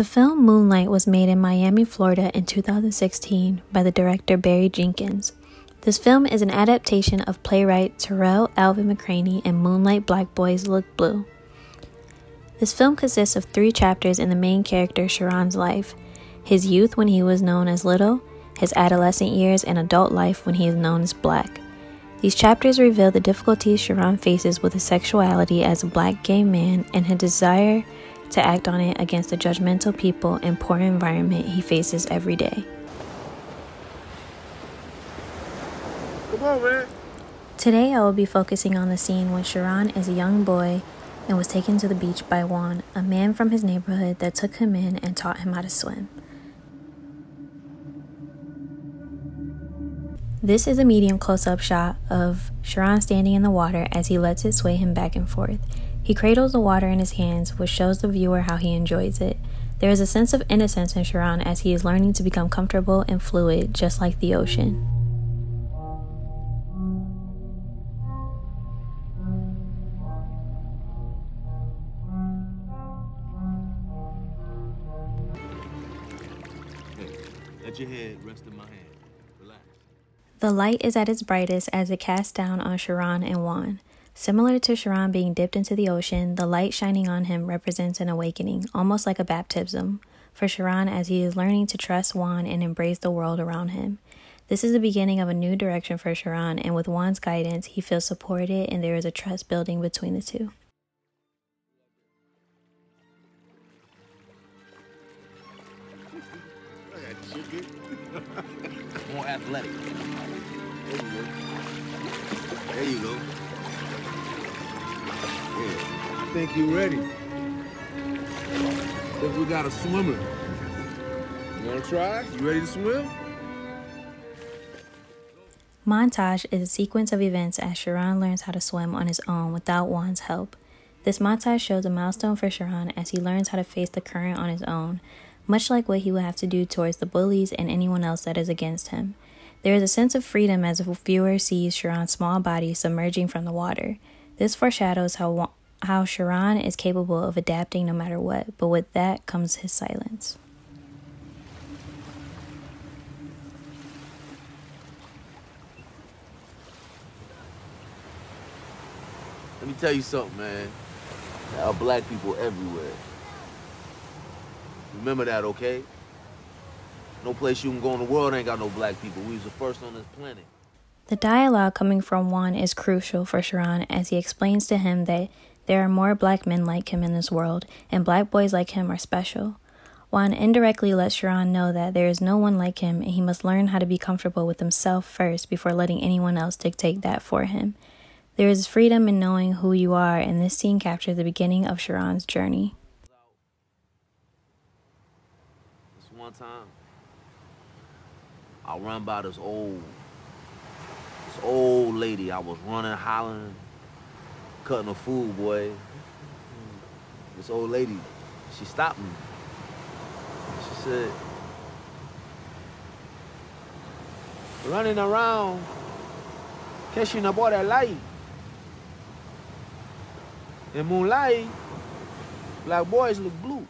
The film Moonlight was made in Miami, Florida in 2016 by the director Barry Jenkins. This film is an adaptation of playwright Tarell Alvin McCraney and Moonlight Black Boys Look Blue. This film consists of three chapters in the main character Chiron's life his youth when he was known as Little, his adolescent years, and adult life when he is known as Black. These chapters reveal the difficulties Chiron faces with his sexuality as a black gay man and his desire to act on it against the judgmental people and poor environment he faces every day. Come on, man. Today I will be focusing on the scene when Chiron is a young boy and was taken to the beach by Juan, a man from his neighborhood that took him in and taught him how to swim. This is a medium close up shot of Chiron standing in the water as he lets it sway him back and forth. He cradles the water in his hands, which shows the viewer how he enjoys it. There is a sense of innocence in Chiron as he is learning to become comfortable and fluid, just like the ocean. Let your head rest in my hand. Relax. The light is at its brightest as it casts down on Chiron and Juan. Similar to Chiron being dipped into the ocean, the light shining on him represents an awakening, almost like a baptism, for Chiron as he is learning to trust Juan and embrace the world around him. This is the beginning of a new direction for Chiron, and with Juan's guidance, he feels supported and there is a trust building between the two. More athletic. There you go. There you go. Think you're ready. think we got a swimmer. You wanna try? You ready to swim? Montage is a sequence of events as Chiron learns how to swim on his own without Juan's help. This montage shows a milestone for Chiron as he learns how to face the current on his own, much like what he will have to do towards the bullies and anyone else that is against him. There is a sense of freedom as the viewer sees Chiron's small body submerging from the water. This foreshadows how how Chiron is capable of adapting no matter what, but with that comes his silence. Let me tell you something, man. There are black people everywhere. Remember that, okay? No place you can go in the world ain't got no black people. We was the first on this planet. The dialogue coming from Juan is crucial for Chiron as he explains to him that there are more black men like him in this world, and black boys like him are special. Juan indirectly lets Chiron know that there is no one like him and he must learn how to be comfortable with himself first before letting anyone else dictate that for him. There is freedom in knowing who you are, and this scene captures the beginning of Chiron's journey. This one time, I run by this old, this old lady. I was running, hollering, cutting a fool, boy. This old lady, she stopped me. She said, running around, catching a boy that light. In moonlight, black boys look blue.